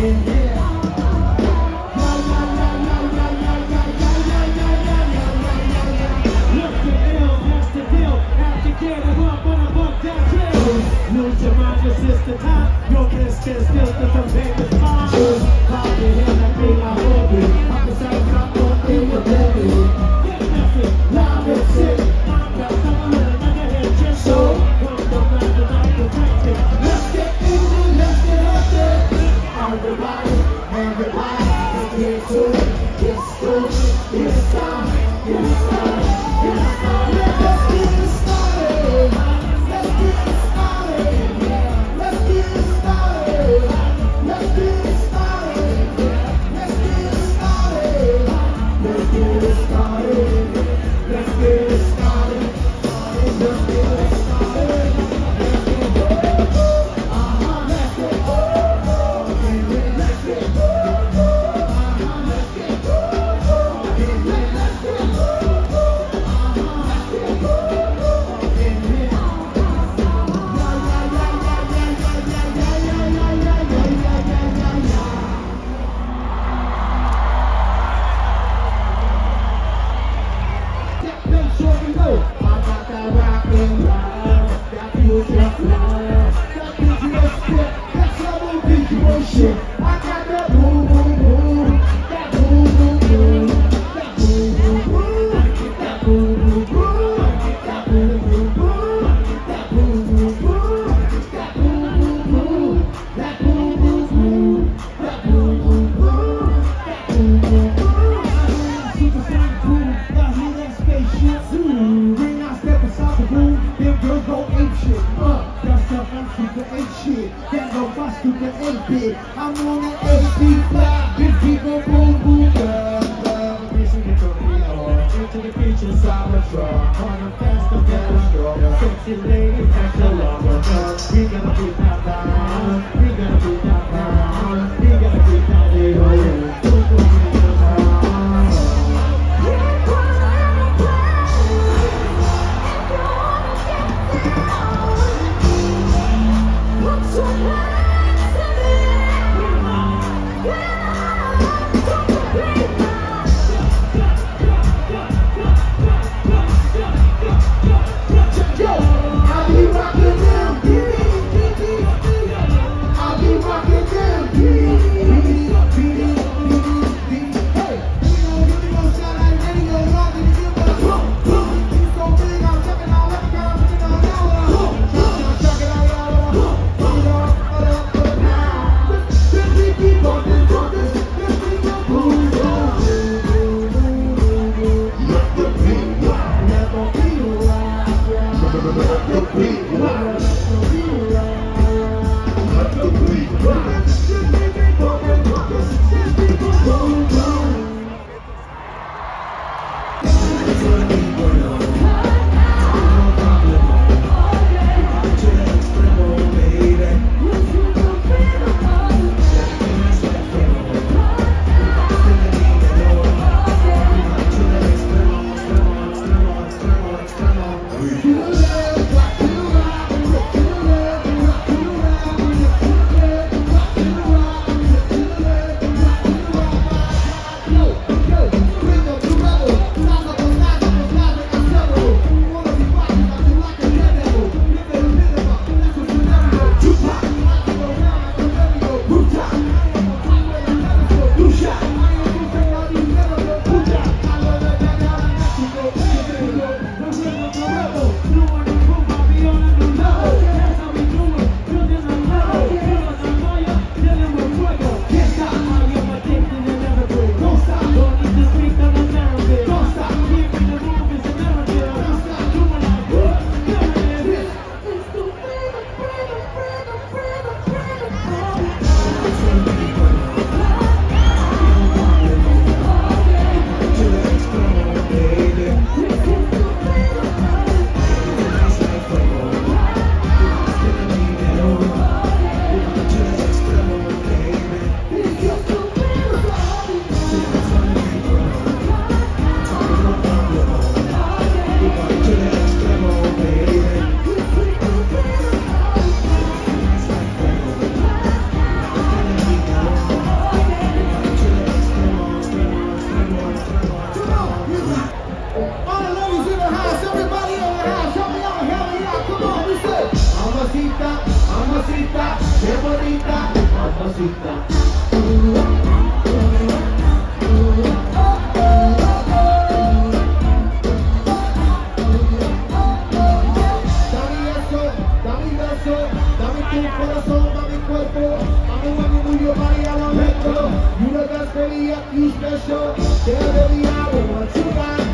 in here. Mamacita, mamacita.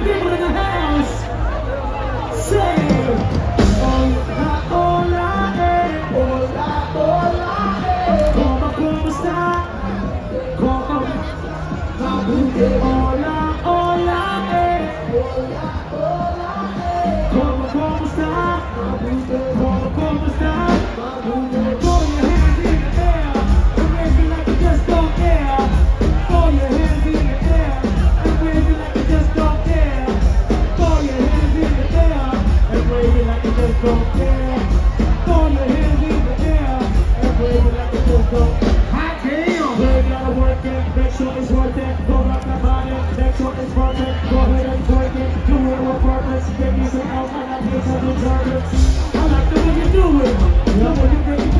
people in the house. Say I like the way you do it. The way you it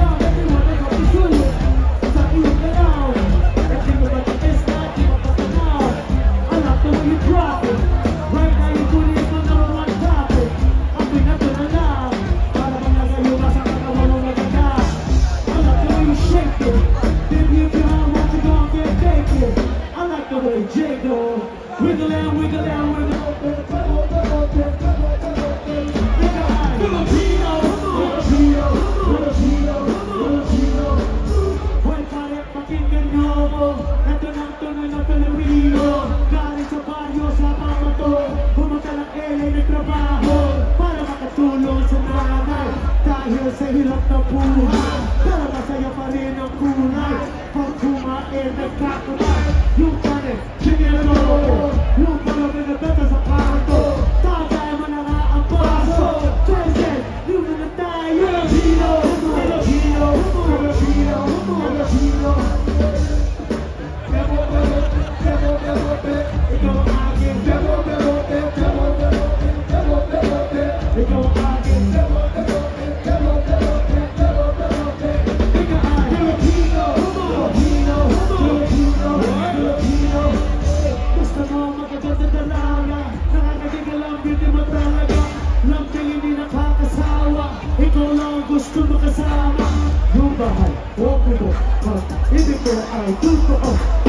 Shanghai, walk with us, cause if you go, I do for us.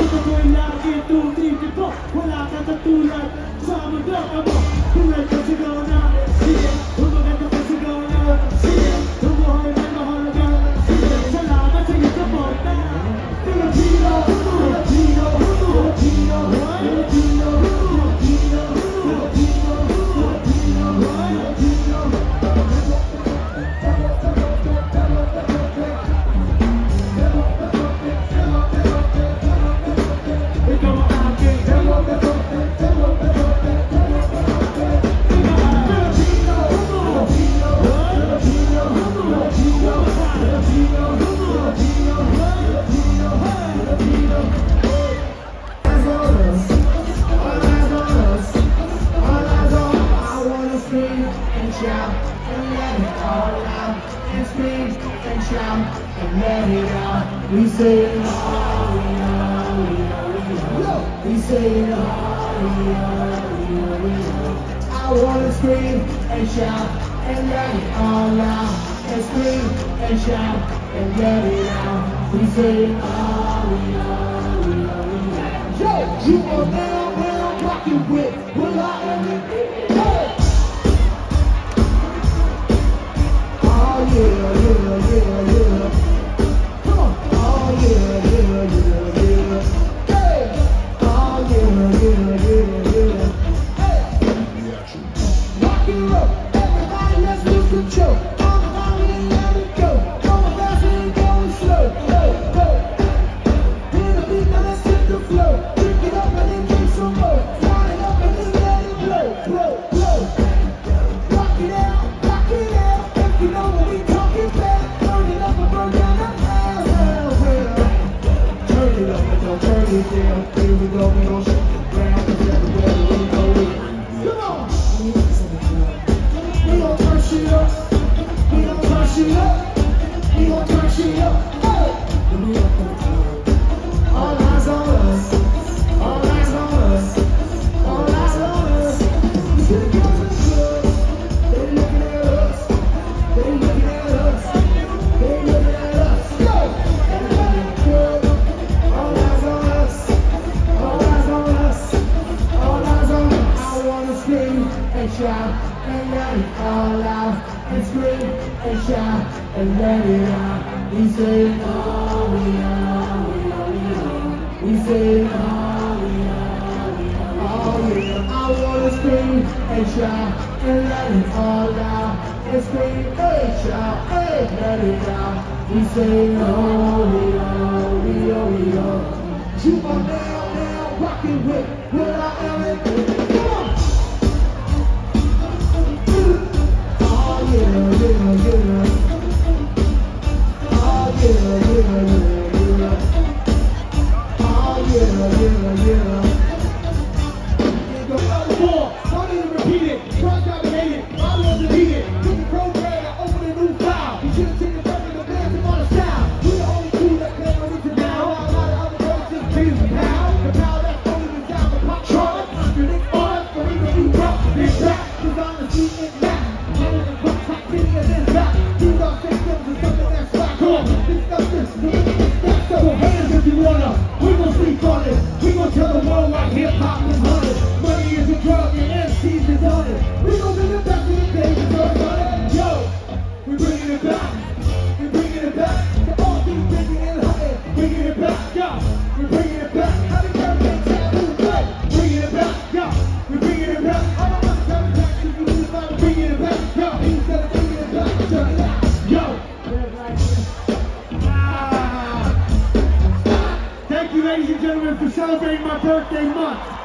shout and let it all out. And scream and shout and let it out. We say it all, we know, we know, we know. We say it all, we know, we know, we know. I wanna scream and shout and let it all out. And scream and shout and let it out. We say it all, we know, we know, we know. Yo, you are now, now rocking with will.i.am? Everybody, let's lose control. Every day I play on. all my celebrating my birthday month.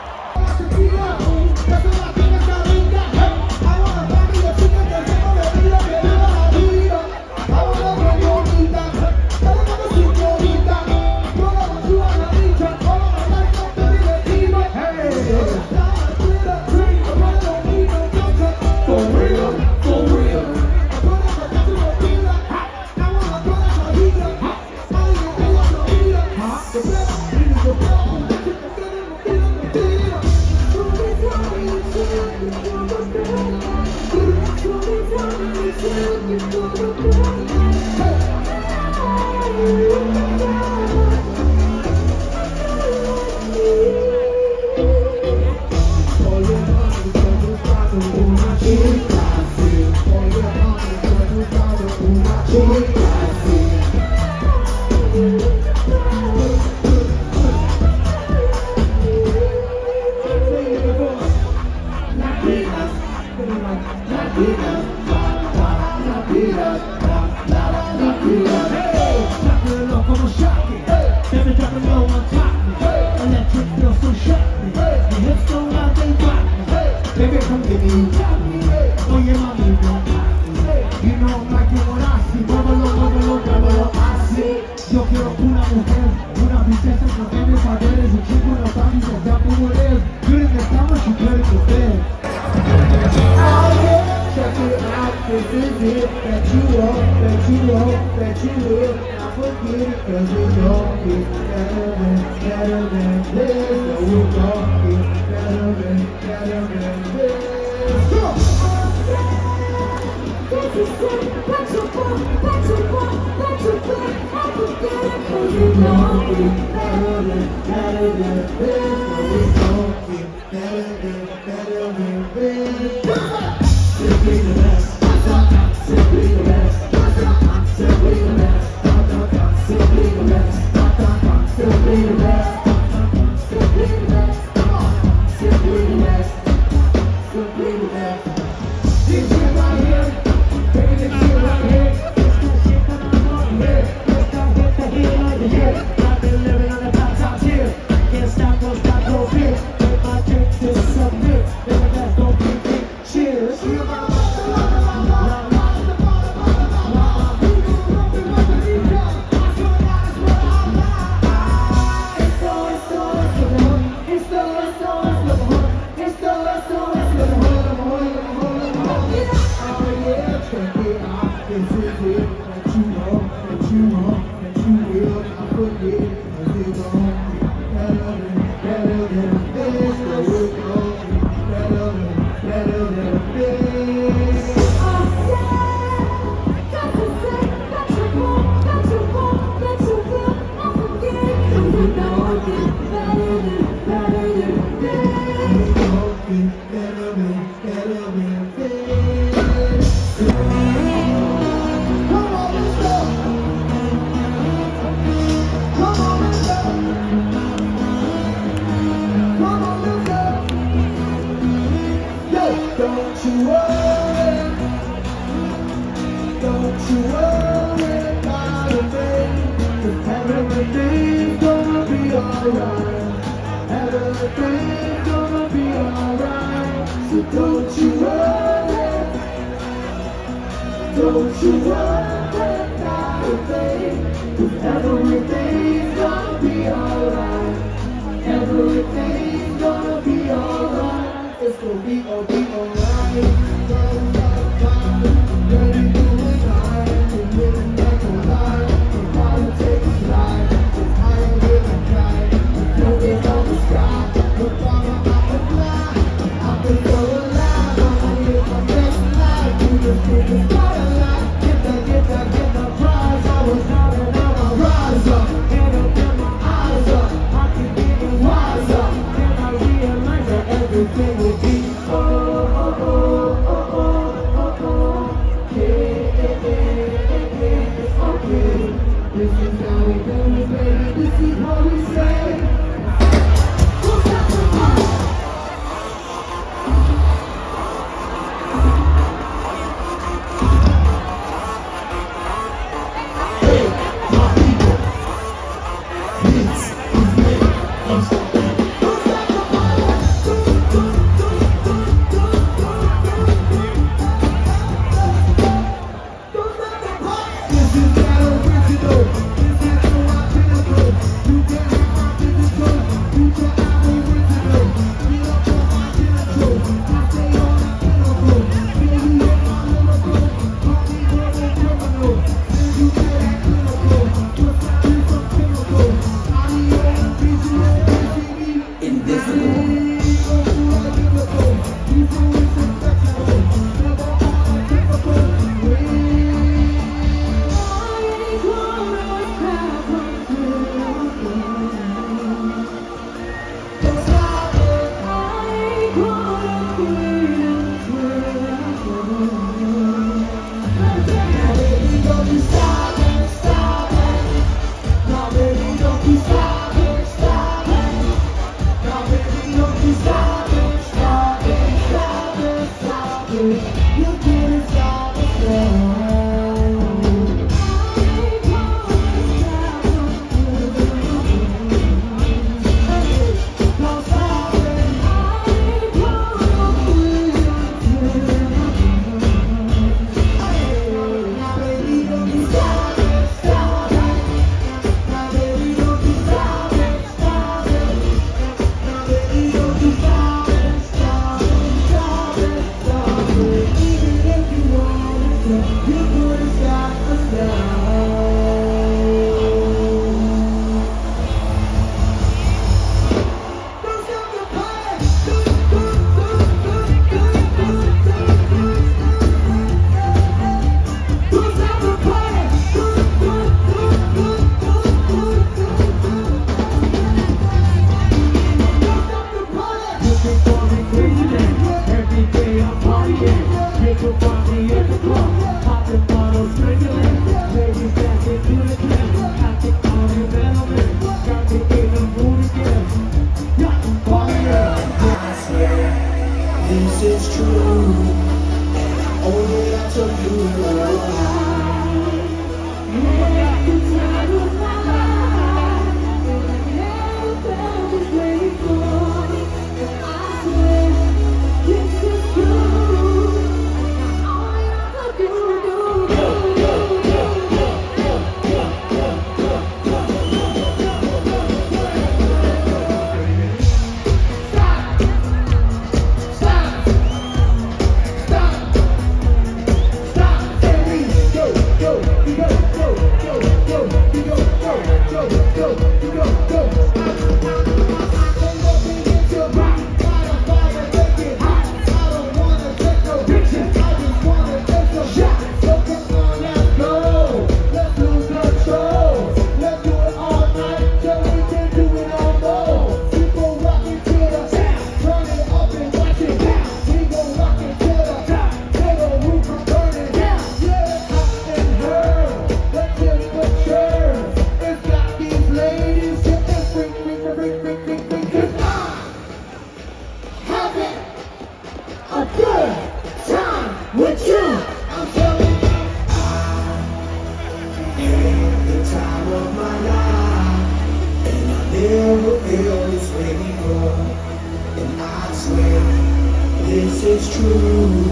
This is true.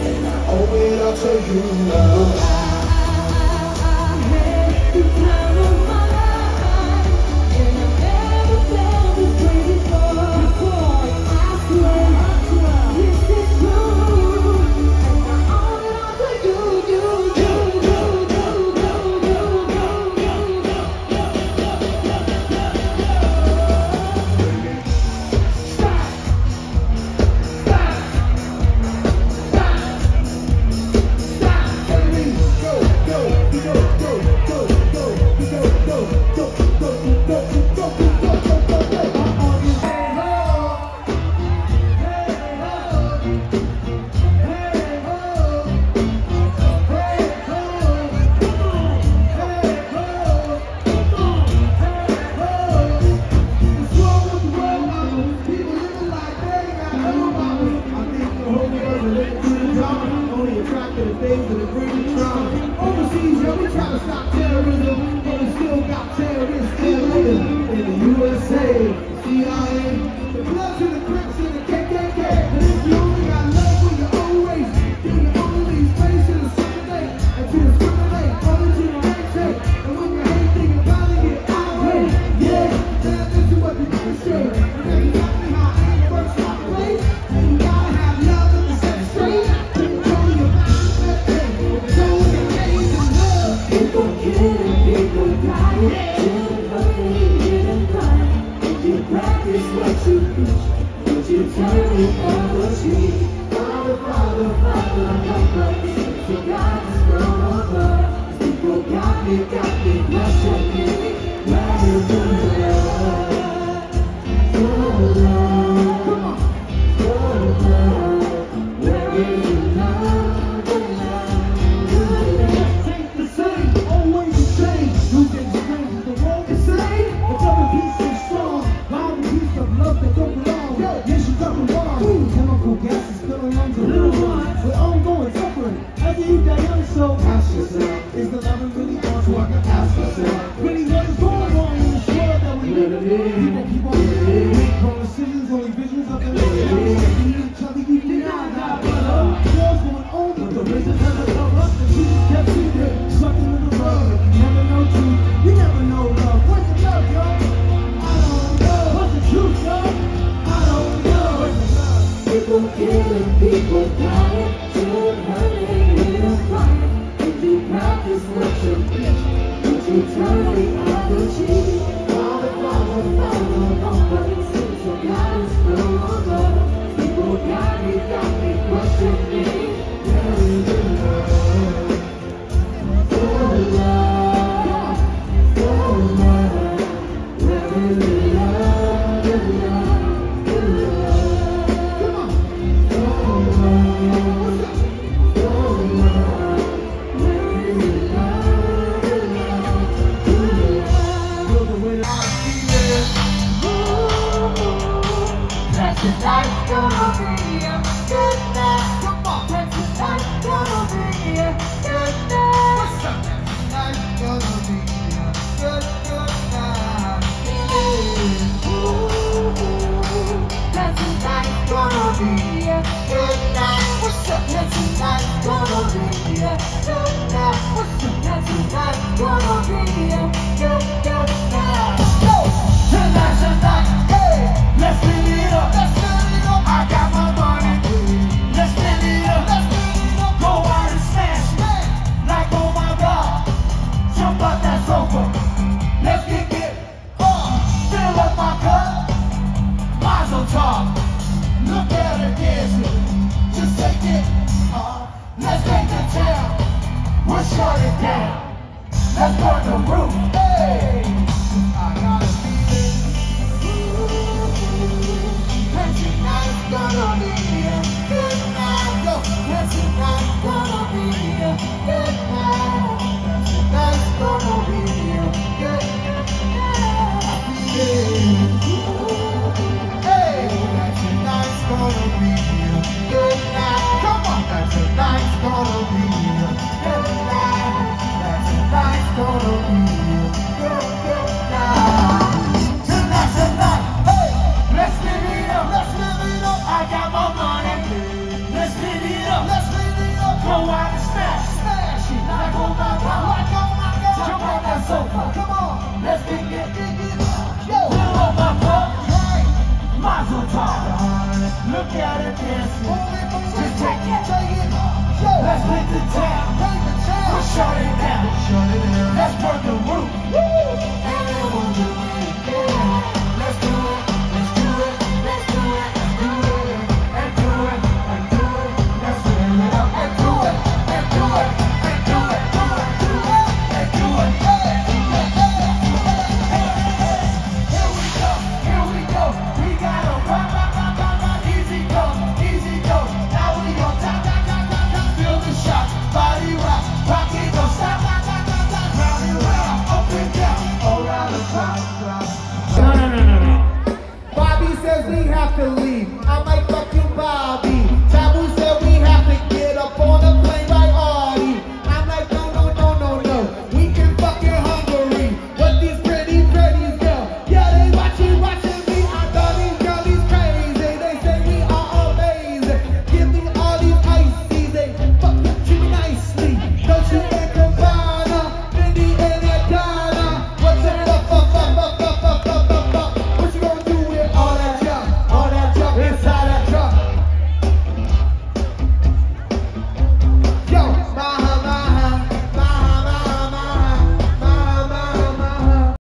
And I owe it all to you.